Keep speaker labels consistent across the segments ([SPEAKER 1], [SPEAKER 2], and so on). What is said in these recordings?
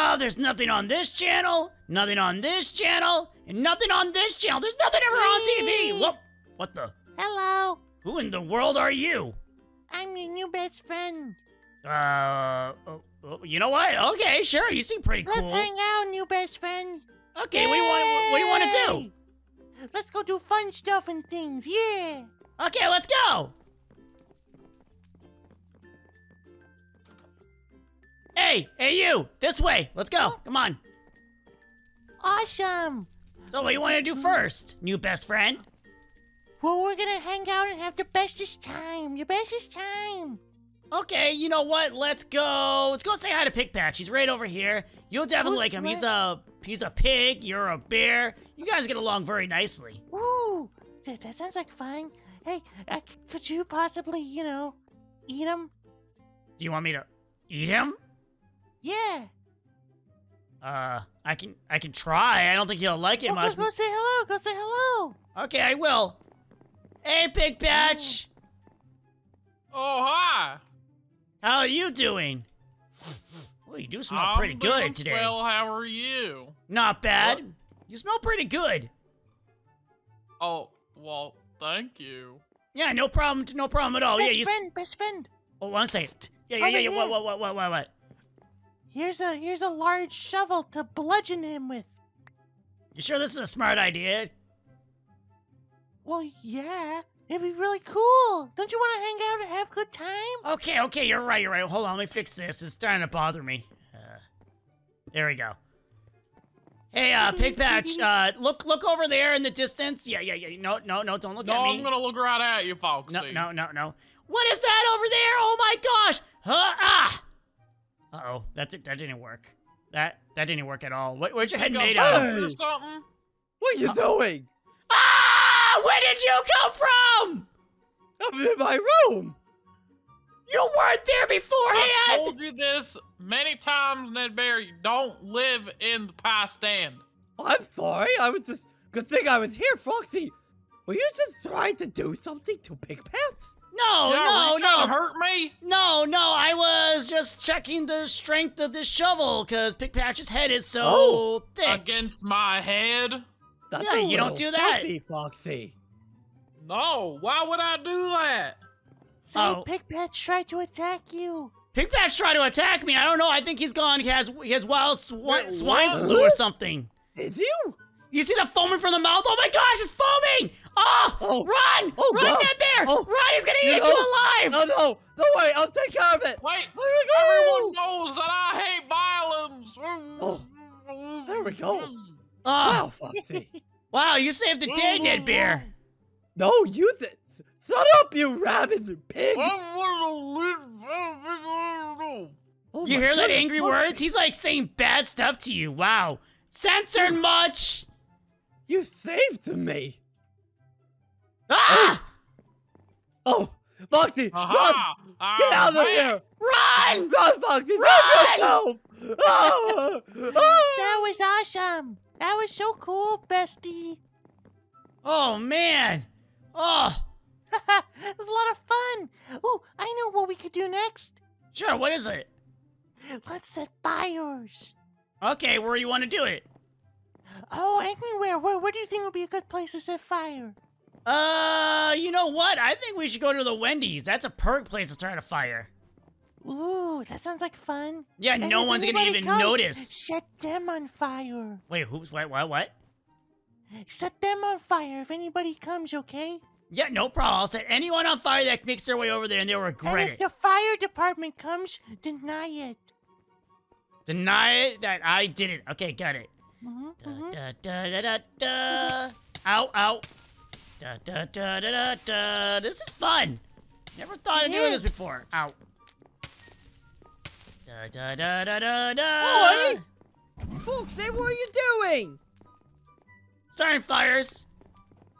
[SPEAKER 1] Oh, there's nothing on this channel, nothing on this channel, and nothing on this channel. There's nothing ever on TV. Look, what the?
[SPEAKER 2] Hello.
[SPEAKER 1] Who in the world are you?
[SPEAKER 2] I'm your new best friend.
[SPEAKER 1] Uh, oh, oh, you know what? Okay, sure. You seem pretty
[SPEAKER 2] Let's
[SPEAKER 1] cool.
[SPEAKER 2] hang out, new best friend.
[SPEAKER 1] Okay, what do you want? What do you want to do?
[SPEAKER 2] Let's go do fun stuff and things. Yeah.
[SPEAKER 1] Okay, let's go. Hey, hey, you! This way. Let's go. Come on.
[SPEAKER 2] Awesome.
[SPEAKER 1] So, what do you want to do first, new best friend?
[SPEAKER 2] Well, we're gonna hang out and have the bestest time. The bestest time.
[SPEAKER 1] Okay, you know what? Let's go. Let's go say hi to Pig Patch. He's right over here. You'll definitely
[SPEAKER 2] Who's
[SPEAKER 1] like him. He's a he's a pig. You're a bear. You guys get along very nicely.
[SPEAKER 2] Ooh, that, that sounds like fun. Hey, uh, could you possibly, you know, eat him?
[SPEAKER 1] Do you want me to eat him?
[SPEAKER 2] Yeah.
[SPEAKER 1] Uh, I can I can try. I don't think he'll like it
[SPEAKER 2] Go, go,
[SPEAKER 1] much.
[SPEAKER 2] go say hello. Go say hello.
[SPEAKER 1] Okay, I will. Hey, Pig Patch.
[SPEAKER 3] Oh, hi.
[SPEAKER 1] How are you doing? Well, you do smell
[SPEAKER 3] I'm
[SPEAKER 1] pretty
[SPEAKER 3] doing
[SPEAKER 1] good today.
[SPEAKER 3] Well, how are you?
[SPEAKER 1] Not bad. You smell pretty good.
[SPEAKER 3] Oh, well, thank you.
[SPEAKER 1] Yeah, no problem. No problem at all.
[SPEAKER 2] best
[SPEAKER 1] Oh, yeah, you.
[SPEAKER 2] friend, best friend.
[SPEAKER 1] Oh, one second. Yeah, yeah, yeah, yeah. What, what, what, what, what, what?
[SPEAKER 2] Here's a here's a large shovel to bludgeon him with.
[SPEAKER 1] You sure this is a smart idea?
[SPEAKER 2] Well, yeah, it'd be really cool. Don't you want to hang out and have a good time?
[SPEAKER 1] Okay, okay, you're right, you're right. Hold on, let me fix this. It's starting to bother me. Uh, there we go. Hey, uh, Pig Patch, uh, look, look over there in the distance. Yeah, yeah, yeah. No, no, no, don't look
[SPEAKER 3] No,
[SPEAKER 1] at me.
[SPEAKER 3] No, I'm gonna look right at you, folks.
[SPEAKER 1] No, no, no, no. What is that over there? Oh my gosh! Huh? Ah! Uh oh, that di- that didn't work. That that didn't work at all. What, where's your head
[SPEAKER 3] Got
[SPEAKER 1] made out of?
[SPEAKER 3] or
[SPEAKER 4] Hey.
[SPEAKER 3] something?
[SPEAKER 4] What are you doing?
[SPEAKER 1] Ah! Where did you come from?
[SPEAKER 4] I'm in my room.
[SPEAKER 1] You weren't there beforehand.
[SPEAKER 3] I've told you this many times, Ned Bear. You don't live in the pie stand.
[SPEAKER 4] I'm sorry. I was just. Good thing I was here, Foxy. Were you just trying to do something to Pig Pants?
[SPEAKER 1] No,
[SPEAKER 3] yeah,
[SPEAKER 1] no,
[SPEAKER 3] you
[SPEAKER 1] no.
[SPEAKER 3] hurt me?
[SPEAKER 1] No, no, I was just checking the strength of this shovel because Pig Patch's head is so
[SPEAKER 4] Oh.
[SPEAKER 1] thick.
[SPEAKER 3] Against my head?
[SPEAKER 4] That's
[SPEAKER 1] Yeah,
[SPEAKER 4] a
[SPEAKER 1] you don't do that.
[SPEAKER 4] Foxy, Foxy.
[SPEAKER 3] No, why would I do that?
[SPEAKER 2] Say,
[SPEAKER 1] Oh.
[SPEAKER 2] Pigpatch tried to attack you.
[SPEAKER 1] Pig Patch tried to attack me. I don't know. I think he's gone. He has he has wild swi-
[SPEAKER 3] Wait,
[SPEAKER 1] swine
[SPEAKER 3] what?
[SPEAKER 1] flu or something.
[SPEAKER 4] Did you?
[SPEAKER 1] You see the foaming from the mouth? Oh my gosh, it's foaming! Oh,
[SPEAKER 4] Oh.
[SPEAKER 1] run!
[SPEAKER 4] Oh,
[SPEAKER 1] run,
[SPEAKER 4] God.
[SPEAKER 1] Ned Bear!
[SPEAKER 4] Oh.
[SPEAKER 1] Run! He's gonna eat
[SPEAKER 4] No.
[SPEAKER 1] you oh. alive!
[SPEAKER 4] No, no, no, wait. I'll take care of it.
[SPEAKER 3] Wait,
[SPEAKER 4] There we go.
[SPEAKER 3] everyone knows that I hate violence.
[SPEAKER 4] Oh, there we go.
[SPEAKER 1] Oh,
[SPEAKER 4] Wow, Foxy.
[SPEAKER 1] wow, you saved the day, Ned Bear.
[SPEAKER 4] no, you th- Shut up, you rabid pig. Oh
[SPEAKER 1] You
[SPEAKER 4] my
[SPEAKER 1] hear that angry
[SPEAKER 4] Foxy.
[SPEAKER 1] words? He's like saying bad stuff to you. Wow. Censored much!
[SPEAKER 4] You saved me.
[SPEAKER 1] Ah!
[SPEAKER 4] Oh, Foxy, run!
[SPEAKER 3] Aha!
[SPEAKER 4] Get out of here!
[SPEAKER 1] Run!
[SPEAKER 4] Run, Foxy!
[SPEAKER 1] Run!
[SPEAKER 4] Run yourself! Ah!
[SPEAKER 2] That was awesome. That was so cool, bestie.
[SPEAKER 1] Oh, man. Oh,
[SPEAKER 2] it was a lot of fun. Oh, I know what we could do next.
[SPEAKER 1] sure, what is it?
[SPEAKER 2] Let's set fires.
[SPEAKER 1] Okay, where do you want to do it?
[SPEAKER 2] Oh, anywhere. Where, where do you think would be a good place to set fire?
[SPEAKER 1] Uh, you know what? I think we should go to the Wendy's. That's a perfect place to start a fire.
[SPEAKER 2] Ooh, that sounds like fun.
[SPEAKER 1] Yeah,
[SPEAKER 2] And
[SPEAKER 1] no one's gonna even
[SPEAKER 2] comes,
[SPEAKER 1] notice.
[SPEAKER 2] Set them on fire.
[SPEAKER 1] Wait, who's what? What? What?
[SPEAKER 2] Set them on fire if anybody comes, okay?
[SPEAKER 1] Yeah, no problem. I'll set anyone on fire that makes their way over there, and they'll
[SPEAKER 2] And
[SPEAKER 1] regret
[SPEAKER 2] if
[SPEAKER 1] it.
[SPEAKER 2] If the fire department comes, deny it.
[SPEAKER 1] Deny it that I did it. Okay, got it.
[SPEAKER 2] Mhm,
[SPEAKER 1] Da,
[SPEAKER 2] mhm.
[SPEAKER 1] da, da, da, da, da. Ow, ow. Da, da, da, da, da, da. This is fun. Never thought of doing this before. Ow. Da, da, da, da, da, da.
[SPEAKER 4] Oi! Foxy, what are you doing?
[SPEAKER 1] Starting fires.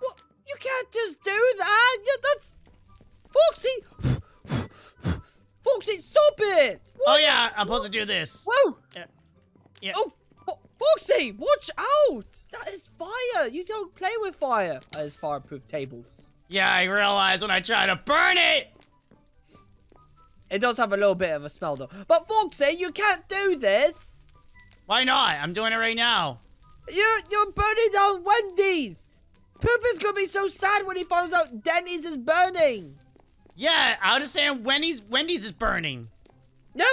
[SPEAKER 4] What? You can't just do that. You, that's Foxy. Foxy, stop it!
[SPEAKER 1] Oh yeah, I'm supposed to do this.
[SPEAKER 4] Whoa!
[SPEAKER 1] Yeah. Yeah.
[SPEAKER 4] Oh, Foxy, watch out! That is fire. You don't play with fire. That is fireproof tables.
[SPEAKER 1] Yeah, I realized when I try to burn it.
[SPEAKER 4] It does have a little bit of a smell though. But Foxy, you can't do this.
[SPEAKER 1] Why not? I'm doing it right now.
[SPEAKER 4] You're, you're burning down Wendy's. Poopy's gonna be so sad when he finds out Denny's is burning.
[SPEAKER 1] Yeah, I understand Wendy's Wendy's is burning.
[SPEAKER 4] No,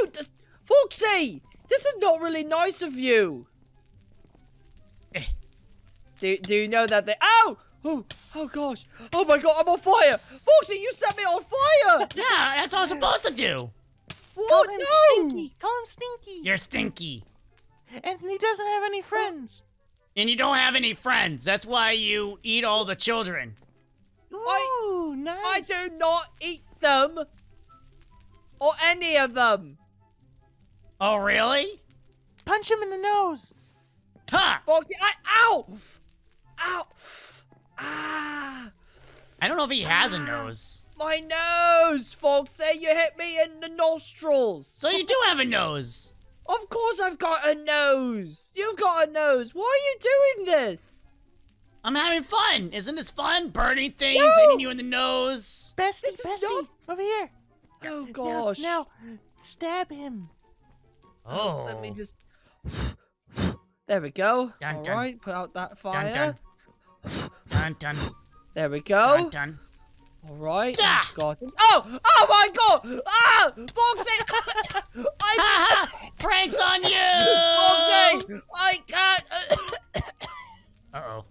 [SPEAKER 4] Foxy, this is not really nice of you. Do, do you know that they- Ow! Oh, oh gosh. Oh my god, I'm on fire. Foxy, you set me on fire.
[SPEAKER 1] Yeah, that's what I'm supposed to do.
[SPEAKER 2] Call him
[SPEAKER 4] No!
[SPEAKER 2] Stinky. Call him Stinky.
[SPEAKER 1] You're stinky.
[SPEAKER 2] And he doesn't have any friends.
[SPEAKER 1] And you don't have any friends. That's why you eat all the children.
[SPEAKER 2] Ooh, nice.
[SPEAKER 4] I do not eat them. Or any of them.
[SPEAKER 1] Oh, really?
[SPEAKER 2] Punch him in the nose.
[SPEAKER 1] Ha!
[SPEAKER 4] Foxy, I- Ow! Ow! Ah!
[SPEAKER 1] I don't know if he has a nose.
[SPEAKER 4] My nose, folks! Say you hit me in the nostrils.
[SPEAKER 1] So you do have a nose.
[SPEAKER 4] Of course I've got a nose. You've got a nose. Why are you doing this?
[SPEAKER 1] I'm having fun. Isn't this fun? Burning things,
[SPEAKER 4] No.
[SPEAKER 1] hitting you in the nose.
[SPEAKER 2] Bestie,
[SPEAKER 4] This
[SPEAKER 2] Bestie,
[SPEAKER 4] not-
[SPEAKER 2] over here.
[SPEAKER 4] Oh
[SPEAKER 2] Now-
[SPEAKER 4] gosh.
[SPEAKER 2] Now, stab him.
[SPEAKER 1] Oh.
[SPEAKER 4] Let me just. There we go.
[SPEAKER 1] Dun,
[SPEAKER 4] All
[SPEAKER 1] dun.
[SPEAKER 4] right, put out that fire.
[SPEAKER 1] Dun dun. Dun dun.
[SPEAKER 4] There we go.
[SPEAKER 1] Dun dun.
[SPEAKER 4] All right.
[SPEAKER 1] Ah!
[SPEAKER 4] Got this. Oh! Oh my God! Ah! Foxy! I
[SPEAKER 1] Ha ha! Pranks on you!
[SPEAKER 4] Foxy! I can't.
[SPEAKER 1] Uh oh.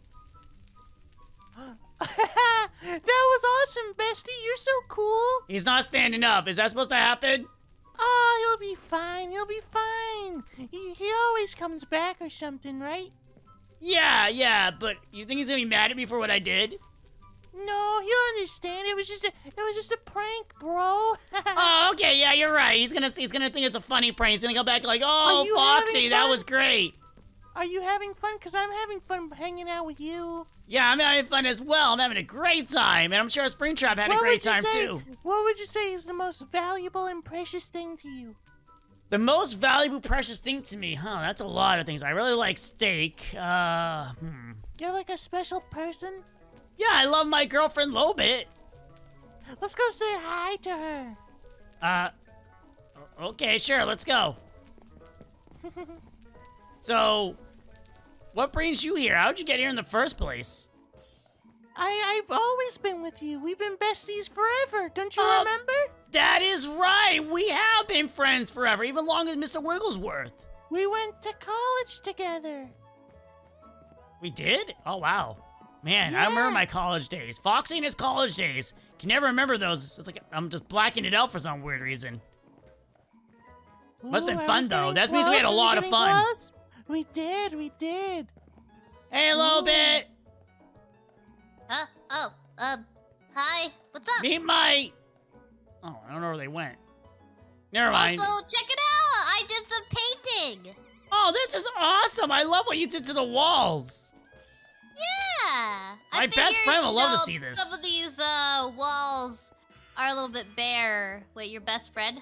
[SPEAKER 2] that was awesome, Bestie. You're so cool.
[SPEAKER 1] He's not standing up. Is that supposed to happen?
[SPEAKER 2] Oh, he'll be fine. He'll be fine. He, he always comes back or something, right?
[SPEAKER 1] Yeah, yeah, but you think he's gonna be mad at me for what I did?
[SPEAKER 2] No, he'll understand. It was just a, it was just a prank, bro.
[SPEAKER 1] Oh, okay, yeah, you're right. He's gonna he's gonna think it's a funny prank. He's gonna go back like, oh, Foxy, that was great.
[SPEAKER 2] Are you having fun? Cause I'm having fun hanging out with you.
[SPEAKER 1] Yeah, I'm having fun as well. I'm having a great time, and I'm sure Springtrap had a
[SPEAKER 2] What
[SPEAKER 1] great
[SPEAKER 2] would you
[SPEAKER 1] time
[SPEAKER 2] say-
[SPEAKER 1] too.
[SPEAKER 2] What would you say is the most valuable and precious thing to you?
[SPEAKER 1] The most valuable, precious thing to me, huh? That's a lot of things. I really like steak. Uh, hmm.
[SPEAKER 2] You're like a special person.
[SPEAKER 1] Yeah, I love my girlfriend Lolbit.
[SPEAKER 2] Let's go say hi to her.
[SPEAKER 1] Uh, okay, sure, let's go. So, what brings you here? How'd you get here in the first place?
[SPEAKER 2] I I've always been with you. We've been besties forever. Don't you
[SPEAKER 1] Uh,
[SPEAKER 2] remember?
[SPEAKER 1] That is right. We have been friends forever, even longer than Mr. Wigglesworth.
[SPEAKER 2] We went to college together.
[SPEAKER 1] We did? Oh wow. Man, I remember my college days. Foxy and his college days. Can never remember those. It's like I'm just blacking it out for some weird reason. Must've been fun, though. That means we had a
[SPEAKER 2] close? Are
[SPEAKER 1] lot of fun.
[SPEAKER 2] close? We did, we did.
[SPEAKER 1] Hey, a little bit.
[SPEAKER 5] Huh? Oh, um, hi. What's up?
[SPEAKER 1] Meet my. Oh, I don't know where they went. Never mind.
[SPEAKER 5] Also, check it out. I did some painting.
[SPEAKER 1] Oh, this is awesome! I love what you did to the walls.
[SPEAKER 5] Yeah. I
[SPEAKER 1] My best
[SPEAKER 5] figured,
[SPEAKER 1] friend would love to see this.
[SPEAKER 5] Some of these uh walls are a little bit bare. Wait, your best friend?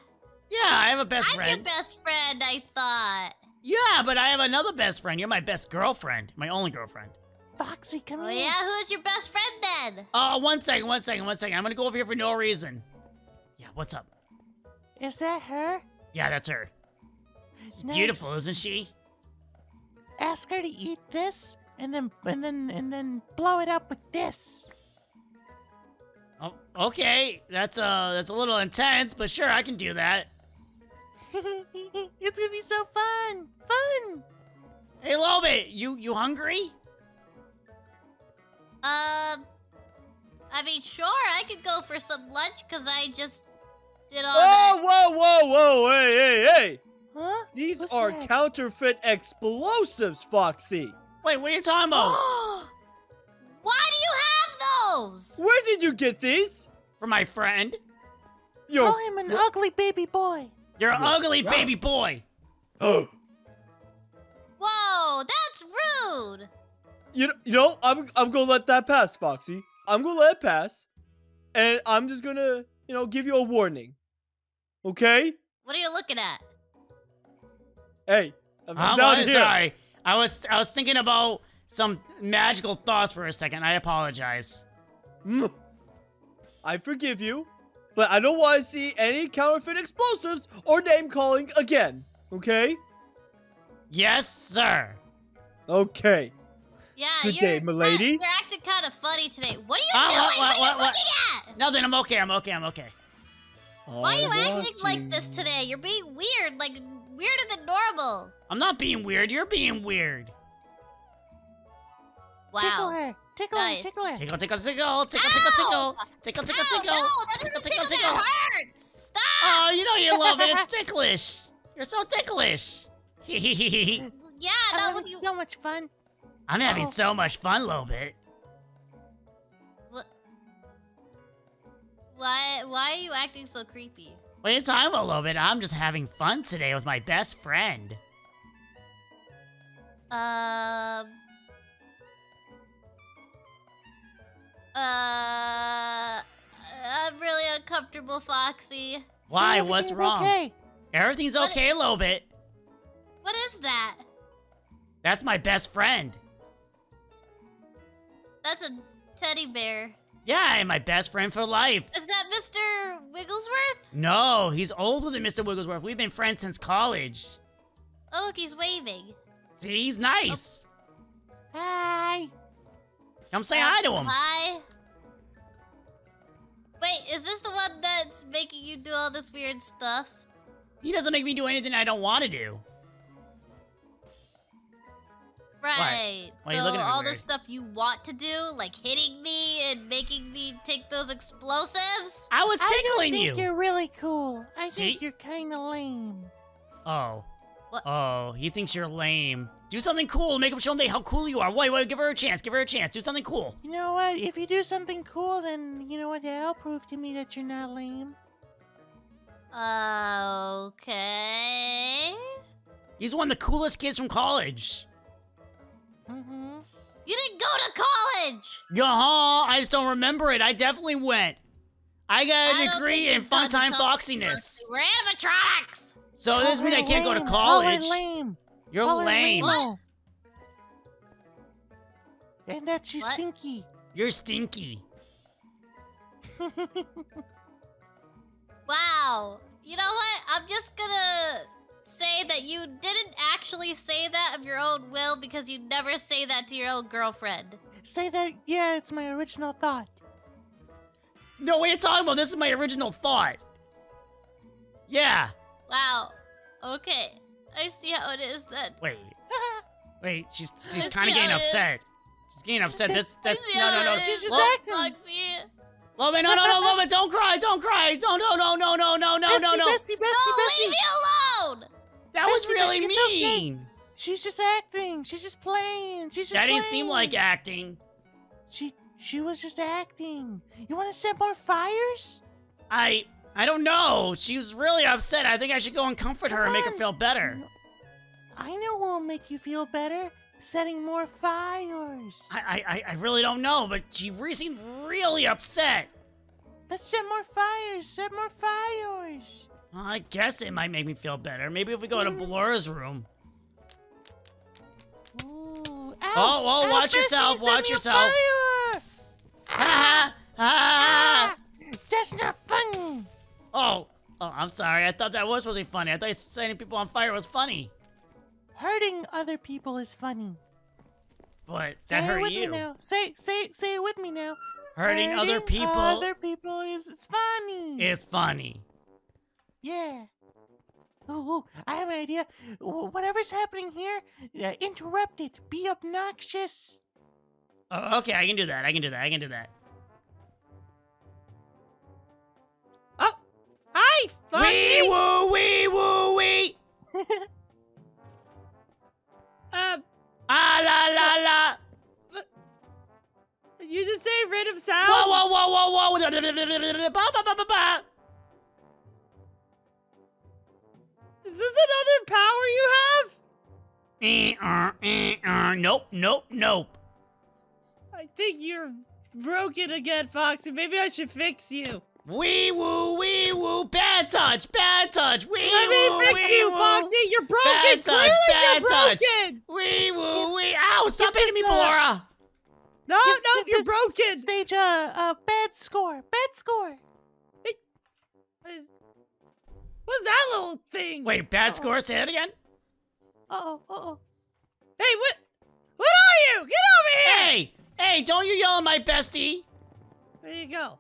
[SPEAKER 1] Yeah, I have a best friend.
[SPEAKER 5] I'm your best friend. I thought.
[SPEAKER 1] yeah, but I have another best friend. You're my best girlfriend. My only girlfriend.
[SPEAKER 2] Foxy, come
[SPEAKER 5] Oh
[SPEAKER 2] here.
[SPEAKER 5] yeah, who's your best friend then?
[SPEAKER 1] Oh, one second, one second, one second. I'm gonna go over here for no reason. Yeah, what's up?
[SPEAKER 2] Is that her?
[SPEAKER 1] Yeah, that's her.
[SPEAKER 2] Nice.
[SPEAKER 1] Beautiful, isn't she?
[SPEAKER 2] Ask her to eat this, and then and then and then blow it up with this.
[SPEAKER 1] Oh, okay. That's uh, that's a little intense, but sure, I can do that.
[SPEAKER 2] it's gonna be so fun, fun.
[SPEAKER 1] Hey, Lolbit, you you hungry?
[SPEAKER 5] Um, I mean, sure, I could go for some lunch because I just did all
[SPEAKER 4] Whoa,
[SPEAKER 5] that.
[SPEAKER 4] whoa, whoa, whoa, hey, hey, hey!
[SPEAKER 2] Huh?
[SPEAKER 4] These
[SPEAKER 2] What's
[SPEAKER 4] are
[SPEAKER 2] that?
[SPEAKER 4] counterfeit explosives, Foxy.
[SPEAKER 1] Wait, what are you talking about?
[SPEAKER 5] Why do you have those?
[SPEAKER 4] Where did you get these?
[SPEAKER 1] From my friend?
[SPEAKER 4] Your
[SPEAKER 2] Call him an ugly baby boy.
[SPEAKER 1] You're an ugly baby boy.
[SPEAKER 4] Oh.
[SPEAKER 5] Whoa, that's rude.
[SPEAKER 4] You know, you know, I'm I'm gonna let that pass, Foxy. I'm gonna let it pass, and I'm just gonna, you know, give you a warning. Okay?
[SPEAKER 5] What are you looking at?
[SPEAKER 4] Hey, I'm
[SPEAKER 1] I'm
[SPEAKER 4] down
[SPEAKER 1] really
[SPEAKER 4] here.
[SPEAKER 1] sorry. I was I was thinking about some magical thoughts for a second. I apologize.
[SPEAKER 4] Mm. I forgive you, but I don't want to see any counterfeit explosives or name calling again. Okay?
[SPEAKER 1] Yes, sir.
[SPEAKER 4] Okay.
[SPEAKER 5] Yeah,
[SPEAKER 4] Good
[SPEAKER 5] you're,
[SPEAKER 4] day, milady.
[SPEAKER 5] You're acting kind of funny today. What are you
[SPEAKER 1] Oh,
[SPEAKER 5] doing?
[SPEAKER 1] what,
[SPEAKER 5] What,
[SPEAKER 1] what,
[SPEAKER 5] are you
[SPEAKER 1] what?
[SPEAKER 5] looking at?
[SPEAKER 1] Nothing. I'm okay. I'm okay. I'm okay.
[SPEAKER 5] Why are you
[SPEAKER 4] I'm
[SPEAKER 5] acting like this today? You're being weird, like weirder than normal.
[SPEAKER 1] I'm not being weird. You're being weird.
[SPEAKER 2] Tickle
[SPEAKER 5] Wow.
[SPEAKER 2] her. Tickle
[SPEAKER 5] Nice.
[SPEAKER 2] her. Tickle her.
[SPEAKER 1] Tickle, tickle, tickle, tickle, tickle, tickle, tickle, tickle,
[SPEAKER 5] Ow,
[SPEAKER 1] tickle.
[SPEAKER 5] no, that doesn't
[SPEAKER 1] tickle,
[SPEAKER 5] tickle,
[SPEAKER 1] tickle.
[SPEAKER 5] that hurts. Stop.
[SPEAKER 1] Oh, you know you love it. It's ticklish. You're so ticklish.
[SPEAKER 5] yeah,
[SPEAKER 2] I'm
[SPEAKER 5] not
[SPEAKER 2] having
[SPEAKER 5] with you.
[SPEAKER 2] so much fun.
[SPEAKER 1] I'm having
[SPEAKER 2] Oh.
[SPEAKER 1] so much fun, Lolbit.
[SPEAKER 5] Why? Why are you acting so creepy?
[SPEAKER 1] What are you talking about, Lolbit? I'm just having fun today with my best friend.
[SPEAKER 5] Um. Uh. I'm really uncomfortable, Foxy.
[SPEAKER 1] Why?
[SPEAKER 2] See,
[SPEAKER 1] What's
[SPEAKER 2] everything's
[SPEAKER 1] wrong?
[SPEAKER 2] Okay.
[SPEAKER 1] Everything's
[SPEAKER 5] What-
[SPEAKER 1] okay, Lolbit.
[SPEAKER 5] What is that?
[SPEAKER 1] That's my best friend.
[SPEAKER 5] That's a teddy bear.
[SPEAKER 1] Yeah, and my best friend for life.
[SPEAKER 5] Is that Mr. Wigglesworth?
[SPEAKER 1] No, he's older than Mr. Wigglesworth. We've been friends since college.
[SPEAKER 5] Oh, look, he's waving.
[SPEAKER 1] See, he's nice. Oh.
[SPEAKER 2] Hi.
[SPEAKER 1] Come say hi to him.
[SPEAKER 5] Hi. Wait, is this the one that's making you do all this weird stuff?
[SPEAKER 1] He doesn't make me do anything I don't want to do.
[SPEAKER 5] Right.
[SPEAKER 1] Why are you
[SPEAKER 5] so
[SPEAKER 1] looking at me
[SPEAKER 5] all the stuff you want to do, like hitting me and making me take those explosives.
[SPEAKER 1] I was
[SPEAKER 2] I don't
[SPEAKER 1] tickling
[SPEAKER 2] think
[SPEAKER 1] you.
[SPEAKER 2] you're really cool. I
[SPEAKER 1] See?
[SPEAKER 2] think you're kind of lame.
[SPEAKER 1] Oh.
[SPEAKER 5] What?
[SPEAKER 1] Oh, he thinks you're lame. Do something cool. Make him show him how cool you are. Wait, wait, give her a chance. Give her a chance. Do something cool.
[SPEAKER 2] You know what? If you do something cool, then you know what? That'll prove to me that you're not lame.
[SPEAKER 5] Okay.
[SPEAKER 1] He's one of the coolest kids from college.
[SPEAKER 2] Mm-hmm.
[SPEAKER 5] You didn't go to college.
[SPEAKER 1] Yeah, I just don't remember it. I definitely went. I got
[SPEAKER 5] I
[SPEAKER 1] a
[SPEAKER 5] don't
[SPEAKER 1] degree in
[SPEAKER 5] you've gone to
[SPEAKER 1] fun-time
[SPEAKER 5] college.
[SPEAKER 1] foxiness.
[SPEAKER 5] We're animatronics.
[SPEAKER 1] So this means I can't go to
[SPEAKER 2] lame. Call her
[SPEAKER 1] college.
[SPEAKER 2] lame.
[SPEAKER 1] You're
[SPEAKER 2] Call
[SPEAKER 1] lame.
[SPEAKER 2] lame-o. And that she's
[SPEAKER 5] What?
[SPEAKER 2] stinky.
[SPEAKER 1] You're stinky.
[SPEAKER 5] Wow. You know what? I'm just gonna say that you didn't actually say that of your own will because you never say that to your own girlfriend.
[SPEAKER 2] Say that. Yeah, it's my original thought.
[SPEAKER 1] No, what are you talking about? This is my original thought. Yeah.
[SPEAKER 5] Wow. Okay. I see how it is then.
[SPEAKER 1] Wait. Wait. She's she's kind of getting
[SPEAKER 5] it is.
[SPEAKER 1] upset. She's getting upset. This
[SPEAKER 5] I
[SPEAKER 1] that's
[SPEAKER 5] see
[SPEAKER 1] no no no.
[SPEAKER 2] She's just
[SPEAKER 1] Lo-
[SPEAKER 2] acting.
[SPEAKER 5] Foxy.
[SPEAKER 1] Loman, no no no Loman, don't cry, don't cry. Don't no no no no no no no
[SPEAKER 2] Bestie,
[SPEAKER 1] no.
[SPEAKER 2] Bestie, bestie,
[SPEAKER 5] No,
[SPEAKER 2] bestie.
[SPEAKER 5] leave me alone!
[SPEAKER 1] That was really
[SPEAKER 2] it's okay.
[SPEAKER 1] mean.
[SPEAKER 2] She's just acting. She's just playing. She's just
[SPEAKER 1] That didn't seem like acting.
[SPEAKER 2] She she was just acting. You want to set more fires?
[SPEAKER 1] I I don't know. She was really upset. I think I should go and comfort her and make her feel better.
[SPEAKER 2] I know what'll make you feel better. Setting more fires.
[SPEAKER 1] I I I- I really don't know, but she seemed really upset.
[SPEAKER 2] Let's set more fires. Set more fires.
[SPEAKER 1] Well, I guess it might make me feel better. Maybe if we go to Ballora's room.
[SPEAKER 2] Ooh.
[SPEAKER 1] Oh, oh, watch yourself, watch yourself. ha ha!
[SPEAKER 2] Ah, that's not funny.
[SPEAKER 1] Oh, oh, I'm sorry. I thought that was supposed to be funny. I thought setting people on fire was funny,
[SPEAKER 2] Hurting other people is funny.
[SPEAKER 1] but
[SPEAKER 2] Say
[SPEAKER 1] that
[SPEAKER 2] it
[SPEAKER 1] hurt
[SPEAKER 2] with
[SPEAKER 1] you.
[SPEAKER 2] Me now. Say say say it with me now.
[SPEAKER 1] Hurting other people
[SPEAKER 2] Other people is it's funny.
[SPEAKER 1] is funny.
[SPEAKER 2] Yeah. Ooh, ooh, I have an idea. Whatever's happening here, uh, interrupt it. Be obnoxious.
[SPEAKER 1] Oh, okay, I can do that. I can do that. I can do that.
[SPEAKER 4] Oh, hi, Foxy.
[SPEAKER 1] Wee woo wee woo wee.
[SPEAKER 4] Uh,
[SPEAKER 1] Ah la la la.
[SPEAKER 4] you just say random sounds.
[SPEAKER 1] Whoa whoa whoa whoa whoa. Ba, ba, ba, ba, ba.
[SPEAKER 4] This another power you have?
[SPEAKER 1] Eh, uh, eh, uh. Nope nope nope.
[SPEAKER 4] I think you're broken again, Foxy. Maybe I should fix you.
[SPEAKER 1] Wee woo wee woo. Bad touch. Bad touch. Wee
[SPEAKER 4] Let
[SPEAKER 1] woo
[SPEAKER 4] me fix
[SPEAKER 1] wee
[SPEAKER 4] you,
[SPEAKER 1] woo.
[SPEAKER 4] Foxy. You're broken.
[SPEAKER 1] Bad touch,
[SPEAKER 4] Clearly,
[SPEAKER 1] bad
[SPEAKER 4] you're
[SPEAKER 1] touch.
[SPEAKER 4] broken.
[SPEAKER 1] Wee woo wee. Ow! Stop
[SPEAKER 2] Give
[SPEAKER 1] hitting me,
[SPEAKER 2] us, uh,
[SPEAKER 1] Ballora.
[SPEAKER 4] No,
[SPEAKER 2] Give-
[SPEAKER 4] no,
[SPEAKER 2] give
[SPEAKER 4] you're
[SPEAKER 2] this
[SPEAKER 4] broken.
[SPEAKER 2] Stage a uh, bad score. Bad score.
[SPEAKER 4] What's that little thing?
[SPEAKER 1] Wait, bad score. Say that again.
[SPEAKER 2] Uh-oh, uh-oh.
[SPEAKER 4] Hey, what? What are you? Get over here!
[SPEAKER 1] Hey, hey, don't you yell at my bestie.
[SPEAKER 4] There you go.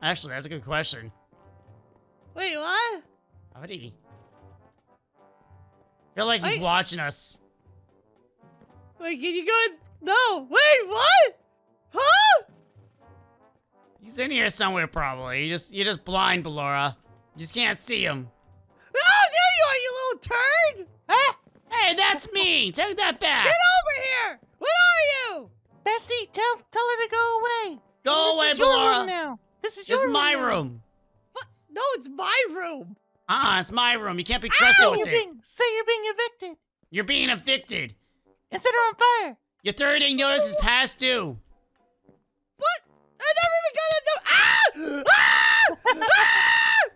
[SPEAKER 1] Actually, that's a good question.
[SPEAKER 4] Wait, what?
[SPEAKER 1] Howdy. feel like he's
[SPEAKER 4] I-
[SPEAKER 1] watching us.
[SPEAKER 4] Wait, can you go? In? No. Wait, what? Huh?
[SPEAKER 1] He's in here somewhere, probably. You just, you're just blind, Ballora. You just can't see him.
[SPEAKER 4] Oh, there you are, you little turd!
[SPEAKER 2] Ah!
[SPEAKER 1] Hey, that's me. Take that back.
[SPEAKER 4] Get over here! What are you?
[SPEAKER 2] Bestie, tell tell her to go away.
[SPEAKER 1] Go
[SPEAKER 2] this
[SPEAKER 1] away,
[SPEAKER 2] is your room now. This is
[SPEAKER 1] This
[SPEAKER 2] your
[SPEAKER 1] is my
[SPEAKER 2] now.
[SPEAKER 1] room.
[SPEAKER 4] What? No, it's my room.
[SPEAKER 1] Uh-uh, it's my room. You can't be trusted
[SPEAKER 2] Say
[SPEAKER 1] with
[SPEAKER 2] you're
[SPEAKER 1] it.
[SPEAKER 2] being, say you're being evicted
[SPEAKER 1] You're being evicted.
[SPEAKER 2] and set her on fire.
[SPEAKER 1] Your 30 day notice is past due.
[SPEAKER 4] What? I never even got a note. Ah! Ah! ah!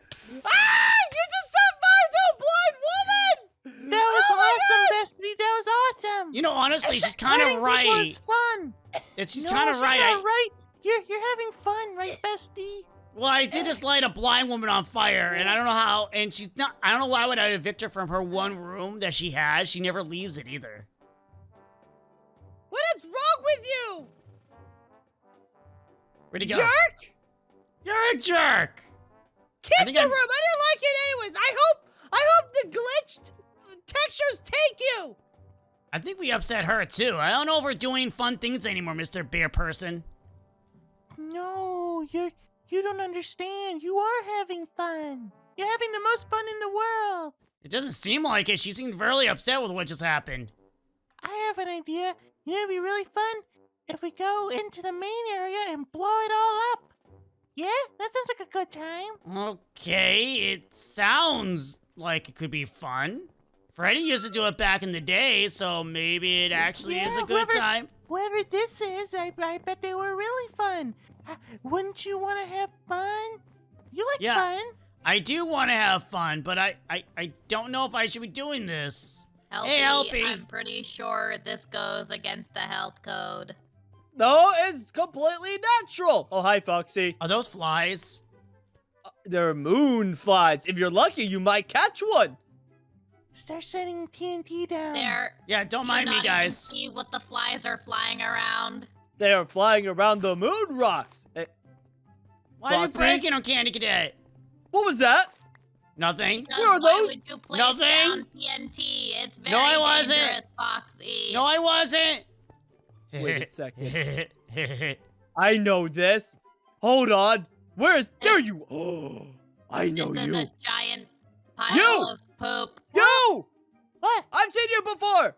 [SPEAKER 4] Ah! You just set fire to a blind woman!
[SPEAKER 2] That was
[SPEAKER 4] oh my
[SPEAKER 2] Bestie. That was awesome.
[SPEAKER 1] You know, honestly, she's kind of right.
[SPEAKER 2] is fun.
[SPEAKER 1] It's she's
[SPEAKER 2] no,
[SPEAKER 1] kind of right.
[SPEAKER 2] Not right. You're you're having fun, right, Bestie?
[SPEAKER 1] well, I did just light a blind woman on fire, and I don't know how. And she's not. I don't know why would I evict her from her one room that she has. She never leaves it either.
[SPEAKER 4] What is wrong with you?
[SPEAKER 1] Where'd he go?
[SPEAKER 4] Jerk!
[SPEAKER 1] You're a jerk.
[SPEAKER 4] Kick the
[SPEAKER 1] I'm-
[SPEAKER 4] room. I didn't like it anyways. I hope I hope the glitched textures take you.
[SPEAKER 1] I think we upset her too. I don't know if we're doing fun things anymore, Mr. Bear Person.
[SPEAKER 2] No, you're you don't understand. You are having fun. You're having the most fun in the world.
[SPEAKER 1] It doesn't seem like it. She seemed really upset with what just happened.
[SPEAKER 2] I have an idea. You know, it'd be really fun if we go into the main area and blow it all up. Yeah, that sounds like a good time.
[SPEAKER 1] Okay, it sounds like it could be fun. Freddy used to do it back in the day, so maybe it actually is a good
[SPEAKER 2] whoever-
[SPEAKER 1] time.
[SPEAKER 2] Whatever this is, I, I bet they were really fun. Uh, Wouldn't you want to have fun? You like
[SPEAKER 1] Yeah.
[SPEAKER 2] fun?
[SPEAKER 1] I do want to have fun, but I, I, I don't know if I should be doing this.
[SPEAKER 5] Helpy,
[SPEAKER 1] Hey, Helpy.
[SPEAKER 5] I'm pretty sure this goes against the health code.
[SPEAKER 4] No, it's completely natural. Oh, hi, Foxy.
[SPEAKER 1] Are those flies?
[SPEAKER 4] They're moon flies. If you're lucky, you might catch one.
[SPEAKER 2] Start setting TNT down.
[SPEAKER 5] There.
[SPEAKER 1] Yeah, don't
[SPEAKER 5] do
[SPEAKER 1] mind
[SPEAKER 5] you
[SPEAKER 1] me,
[SPEAKER 5] not even
[SPEAKER 1] guys.
[SPEAKER 5] see what the flies are flying around?
[SPEAKER 4] They are flying around the moon rocks. Eh,
[SPEAKER 1] Why are you
[SPEAKER 4] Foxy?
[SPEAKER 1] breaking on Candy Cadet?
[SPEAKER 4] what was that?
[SPEAKER 1] Nothing.
[SPEAKER 5] Because
[SPEAKER 4] Where are
[SPEAKER 5] why
[SPEAKER 4] those?
[SPEAKER 5] would you place
[SPEAKER 1] Nothing.
[SPEAKER 5] down TNT? It's very
[SPEAKER 1] No, I wasn't.
[SPEAKER 5] Foxy.
[SPEAKER 1] No, I wasn't.
[SPEAKER 4] Wait a second. I know this. Hold on. Where is? There you. Oh, I know
[SPEAKER 5] this is
[SPEAKER 4] you.
[SPEAKER 5] a giant pile
[SPEAKER 4] You!
[SPEAKER 5] of poop.
[SPEAKER 4] You.
[SPEAKER 2] What?
[SPEAKER 4] I've seen you before.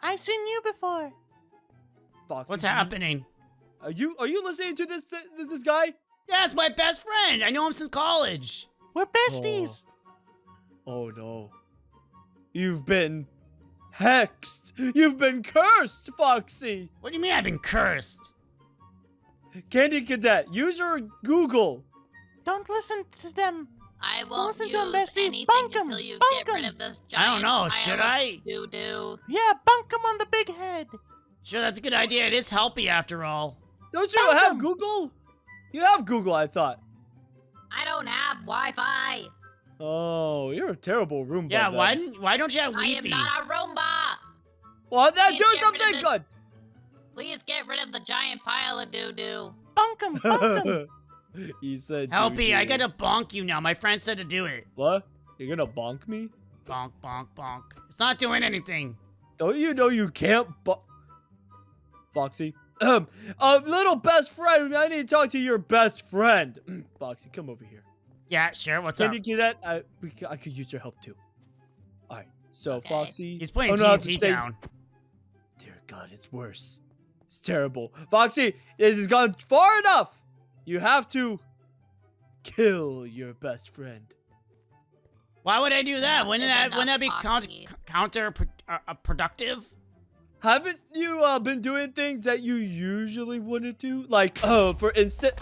[SPEAKER 2] I've seen you before.
[SPEAKER 4] Foxy.
[SPEAKER 1] What's happening?
[SPEAKER 4] Are you are you listening to this this, this guy?
[SPEAKER 1] Yeah, it's my best friend. I know him since college.
[SPEAKER 2] We're besties.
[SPEAKER 4] Oh. oh no. You've been hexed. You've been cursed, Foxy.
[SPEAKER 1] What do you mean I've been cursed?
[SPEAKER 4] Candy Cadet, use your Google.
[SPEAKER 2] Don't listen to them.
[SPEAKER 5] I won't
[SPEAKER 2] listen
[SPEAKER 5] use
[SPEAKER 2] to 'em, bestie.
[SPEAKER 5] anything
[SPEAKER 2] Bunk 'em,
[SPEAKER 5] until you
[SPEAKER 2] bunk
[SPEAKER 5] get rid
[SPEAKER 2] 'em.
[SPEAKER 5] of this
[SPEAKER 1] I don't know. Should I?
[SPEAKER 5] Doo-doo.
[SPEAKER 2] Yeah, bunk them on the big head.
[SPEAKER 1] Sure, that's a good idea. It is healthy after all.
[SPEAKER 4] Don't you
[SPEAKER 2] Bunk
[SPEAKER 4] have
[SPEAKER 2] 'em.
[SPEAKER 4] Google? You have Google, I thought.
[SPEAKER 5] I don't have Wi-Fi.
[SPEAKER 4] Oh, you're a terrible Roomba.
[SPEAKER 1] Yeah, why why don't you have Wi-Fi?
[SPEAKER 5] I am not a Roomba.
[SPEAKER 4] Well, then
[SPEAKER 5] Can't
[SPEAKER 4] do
[SPEAKER 5] get rid of
[SPEAKER 4] something good.
[SPEAKER 5] Please get rid of the giant pile of doo-doo.
[SPEAKER 2] Bunk them, bunk them.
[SPEAKER 4] he said.
[SPEAKER 1] Helpy, I gotta bonk you now. My friend said to do it.
[SPEAKER 4] What? You're gonna bonk me?
[SPEAKER 1] Bonk, bonk, bonk. It's not doing anything.
[SPEAKER 4] Don't you know you can't bonk? Foxy. Um, uh, little best friend. I need to talk to your best friend. Foxy, come over here.
[SPEAKER 1] Yeah, sure. What's up?
[SPEAKER 4] Can you get that? I, we, I could use your help too. All right. So
[SPEAKER 5] Okay.
[SPEAKER 4] Foxy.
[SPEAKER 1] He's playing
[SPEAKER 4] oh, no,
[SPEAKER 1] TNT
[SPEAKER 4] a state-
[SPEAKER 1] down.
[SPEAKER 4] Dear God, it's worse. It's terrible. Foxy, this has gone far enough. You have to kill your best friend.
[SPEAKER 1] Why would I do that?
[SPEAKER 5] Enough
[SPEAKER 1] Wouldn't that wouldn't that be
[SPEAKER 5] enough,
[SPEAKER 1] counter
[SPEAKER 5] Foxy.
[SPEAKER 1] counter uh, uh, productive?
[SPEAKER 4] Haven't you uh, been doing things that you usually wouldn't do? Like, oh, for instance,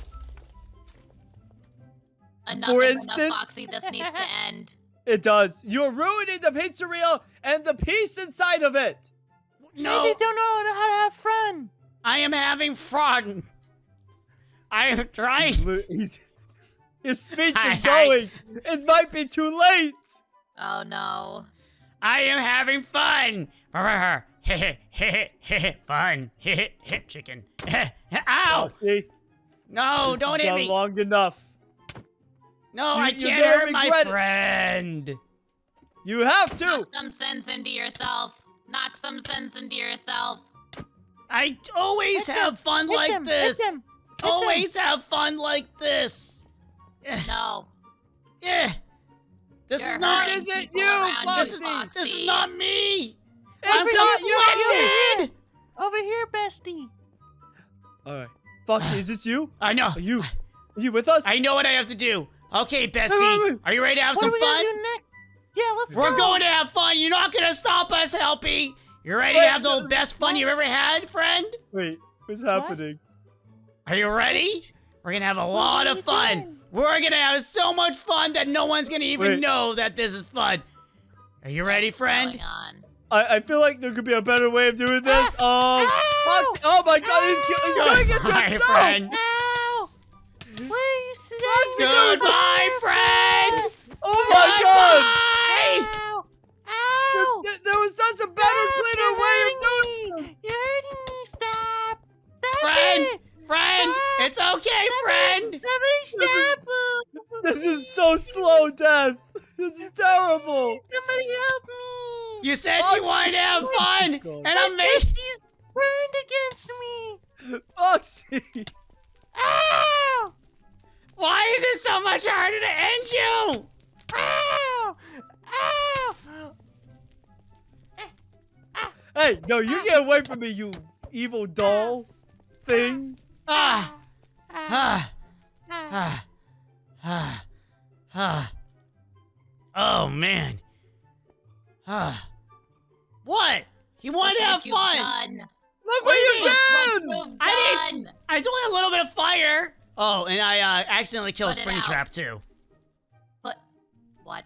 [SPEAKER 5] Enough
[SPEAKER 4] For instance-
[SPEAKER 5] enough, Foxy. This needs to end.
[SPEAKER 4] it does. You're ruining the pizzeria and the peace inside of it.
[SPEAKER 2] Say
[SPEAKER 1] No,
[SPEAKER 2] they don't know how to have fun.
[SPEAKER 1] I am having fun. I am trying.
[SPEAKER 4] He's his speech
[SPEAKER 1] Hi,
[SPEAKER 4] is
[SPEAKER 1] hi.
[SPEAKER 4] going. It might be too late.
[SPEAKER 5] Oh no.
[SPEAKER 1] I am having fun. fun. Chicken. Ow!
[SPEAKER 4] See?
[SPEAKER 1] No,
[SPEAKER 4] This
[SPEAKER 1] don't
[SPEAKER 4] has
[SPEAKER 1] hit
[SPEAKER 4] gone
[SPEAKER 1] me.
[SPEAKER 4] long enough.
[SPEAKER 1] No,
[SPEAKER 4] You-
[SPEAKER 1] I
[SPEAKER 4] you're
[SPEAKER 1] can't hurt my
[SPEAKER 4] it.
[SPEAKER 1] friend.
[SPEAKER 4] You have to.
[SPEAKER 6] Knock some sense into yourself. Knock some sense into yourself.
[SPEAKER 1] I t- always
[SPEAKER 2] Hit
[SPEAKER 1] have
[SPEAKER 2] them,
[SPEAKER 1] fun
[SPEAKER 2] hit
[SPEAKER 1] like
[SPEAKER 2] them, hit
[SPEAKER 1] this.
[SPEAKER 2] Them, hit them.
[SPEAKER 1] Always have fun like this.
[SPEAKER 6] No.
[SPEAKER 1] eh. This
[SPEAKER 6] You're
[SPEAKER 1] is not.
[SPEAKER 6] hurting
[SPEAKER 4] Is it
[SPEAKER 6] people
[SPEAKER 4] you,
[SPEAKER 6] around
[SPEAKER 1] This is this is not me. I'm
[SPEAKER 4] It's not you.
[SPEAKER 1] conflicted.
[SPEAKER 2] Over here, bestie.
[SPEAKER 4] All right. Foxy, is this you?
[SPEAKER 1] I know.
[SPEAKER 4] Are you? Are you with us?
[SPEAKER 1] I know what I have to do. Okay, bestie,
[SPEAKER 4] wait, wait.
[SPEAKER 1] are you ready to have
[SPEAKER 2] What
[SPEAKER 1] some
[SPEAKER 2] are we
[SPEAKER 1] fun?
[SPEAKER 2] gonna do next? Yeah, let's
[SPEAKER 1] We're
[SPEAKER 2] go.
[SPEAKER 1] going to have fun. You're not gonna stop us, Helpy. You ready to have the
[SPEAKER 4] no,
[SPEAKER 1] best fun you've ever had, friend?
[SPEAKER 4] Wait, what's happening?
[SPEAKER 1] Are you ready? We're gonna have a lot of fun. We're gonna have so much fun that no one's gonna even
[SPEAKER 4] Wait.
[SPEAKER 1] know that this is fun. Are you ready, friend?
[SPEAKER 6] Going on.
[SPEAKER 4] I, I feel like there could be a better way of doing this. Um, Foxy, oh my God, he's, ki- he's going against
[SPEAKER 1] Goodbye,
[SPEAKER 4] himself.
[SPEAKER 1] friend.
[SPEAKER 2] Ow! What are you saying?
[SPEAKER 1] Goodbye, friend.
[SPEAKER 4] Oh my God.
[SPEAKER 2] Ow! Ow!
[SPEAKER 4] There, there was such a better,
[SPEAKER 2] Stop,
[SPEAKER 4] cleaner way of doing
[SPEAKER 2] me. You're hurting me. Stop. Stop
[SPEAKER 1] Friend,
[SPEAKER 2] it.
[SPEAKER 1] Friend,
[SPEAKER 2] Stop.
[SPEAKER 1] it's okay, friend.
[SPEAKER 2] Somebody stop him.
[SPEAKER 4] This is so slow, Death. This is terrible.
[SPEAKER 2] Somebody help me.
[SPEAKER 1] You said you wanted to have fun, and I'm making.
[SPEAKER 2] Bestie's turned against me.
[SPEAKER 4] Foxy.
[SPEAKER 2] Ow!
[SPEAKER 1] Why is it so much harder to end you?
[SPEAKER 2] Ow! Ow!
[SPEAKER 4] Hey, no, you get away from me, you evil doll thing.
[SPEAKER 1] Ah,
[SPEAKER 2] Ah!
[SPEAKER 1] ah,
[SPEAKER 2] Ah!
[SPEAKER 1] ah. Oh man. Ah. What? He wanted to have
[SPEAKER 6] What you've
[SPEAKER 1] fun.
[SPEAKER 6] Done.
[SPEAKER 4] Look
[SPEAKER 1] What
[SPEAKER 4] what
[SPEAKER 1] you
[SPEAKER 4] you
[SPEAKER 1] mean?
[SPEAKER 4] did.
[SPEAKER 6] What you've
[SPEAKER 1] I
[SPEAKER 6] done.
[SPEAKER 1] I only a little bit of fire. Oh, and I uh, accidentally killed
[SPEAKER 6] Put it
[SPEAKER 1] Springtrap too.
[SPEAKER 6] Put what?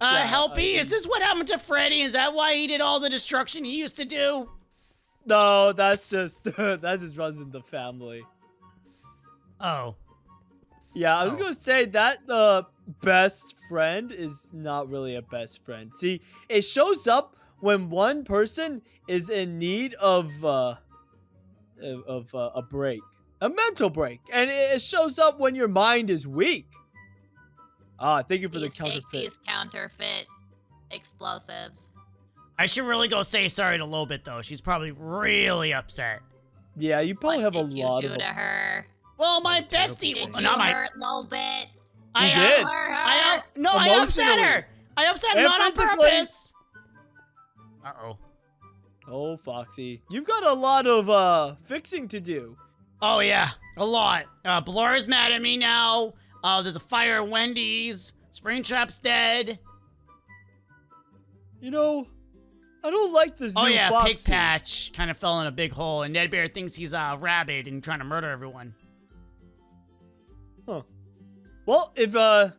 [SPEAKER 1] Uh,
[SPEAKER 4] Yeah,
[SPEAKER 1] Helpy,
[SPEAKER 4] I-
[SPEAKER 1] is this what happened to Freddy? Is that why he did all the destruction he used to do?
[SPEAKER 4] No, that's just that just runs in the family.
[SPEAKER 1] Oh.
[SPEAKER 4] Yeah, I was
[SPEAKER 1] Oh.
[SPEAKER 4] gonna say that the best friend is not really a best friend. See, it shows up when one person is in need of uh of, of uh, a break, a mental break, and it it shows up when your mind is weak. Ah, thank you for
[SPEAKER 6] Please
[SPEAKER 4] the
[SPEAKER 6] take these counterfeit explosives.
[SPEAKER 1] I should really go say sorry to Lolbit though. She's probably really upset.
[SPEAKER 4] Yeah, you probably
[SPEAKER 6] what
[SPEAKER 4] have a lot of.
[SPEAKER 6] What did
[SPEAKER 4] lot
[SPEAKER 6] you do to her?
[SPEAKER 1] Well, my bestie,
[SPEAKER 6] Did
[SPEAKER 1] well,
[SPEAKER 6] you
[SPEAKER 1] not my,
[SPEAKER 6] hurt Lolbit?
[SPEAKER 1] I
[SPEAKER 4] You did.
[SPEAKER 6] Hurt her?
[SPEAKER 1] I no, I upset her. I upset her not on purpose. Uh oh.
[SPEAKER 4] Oh, Foxy, you've got a lot of uh fixing to do.
[SPEAKER 1] Oh yeah, a lot. Uh, Blur's mad at me now. Uh, there's a fire at Wendy's. Springtrap's dead.
[SPEAKER 4] You know, I don't like this
[SPEAKER 1] Oh yeah,
[SPEAKER 4] Foxy.
[SPEAKER 1] Pig Patch kind of fell in a big hole, and Ned Bear thinks he's uh, rabid and trying to murder everyone.
[SPEAKER 4] Huh. Well, if uh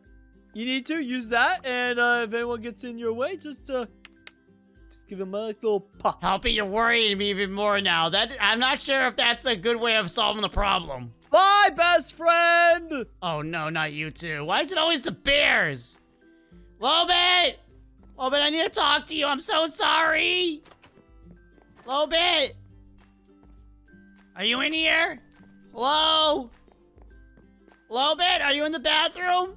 [SPEAKER 4] you need to use that, and uh if anyone gets in your way, just uh just give them a nice little pop.
[SPEAKER 1] Helpy, you're worrying me even more now. That I'm not sure if that's a good way of solving the problem.
[SPEAKER 4] Bye, best friend.
[SPEAKER 1] Oh no, not you two. Why is it always the bears? Lolbit! Lolbit, I need to talk to you. I'm so sorry. Lolbit! Are you in here? Hello? Lolbit, are you in the bathroom?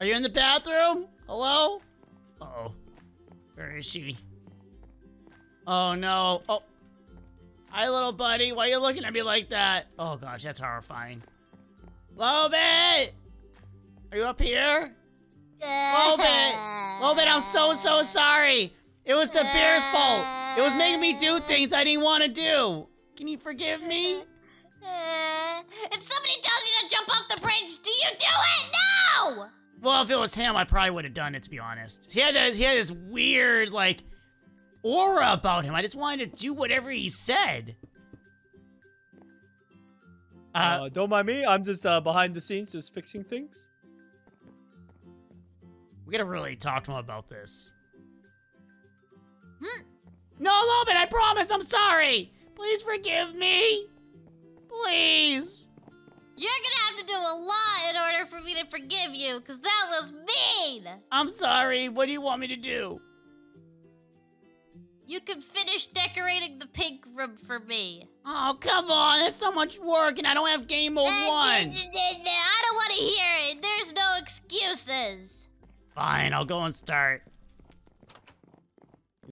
[SPEAKER 1] Are you in the bathroom? Hello? Uh-oh. Where is she? Oh no. Oh. Hi, little buddy. Why are you looking at me like that? Oh gosh, that's horrifying. Lolbit! Are you up here? Lolbit! Lolbit, I'm so, so sorry. It was the bear's fault. It was making me do things I didn't want to do. Can you forgive me?
[SPEAKER 6] If somebody tells you to jump off the bridge, do you do it? No!
[SPEAKER 1] Well, if it was him, I probably would have done it, to be honest. He had, that, he had this weird, like, aura about him. I just wanted to do whatever he said. Uh,
[SPEAKER 4] Uh, don't mind me. I'm just uh behind the scenes, just fixing things.
[SPEAKER 1] We gotta really talk to him about this.
[SPEAKER 6] Hmm.
[SPEAKER 1] No, Lolbit, I promise I'm sorry. Please forgive me. Please.
[SPEAKER 5] You're gonna have to do a lot in order for me to forgive you, because that was mean!
[SPEAKER 1] I'm sorry. What do you want me to do?
[SPEAKER 5] You can finish decorating the pink room for me.
[SPEAKER 1] Oh, come on. That's so much work, and I don't have game mode
[SPEAKER 5] Uh,
[SPEAKER 1] one.
[SPEAKER 5] I don't want to hear it. There's no excuses.
[SPEAKER 1] Fine, I'll go and start.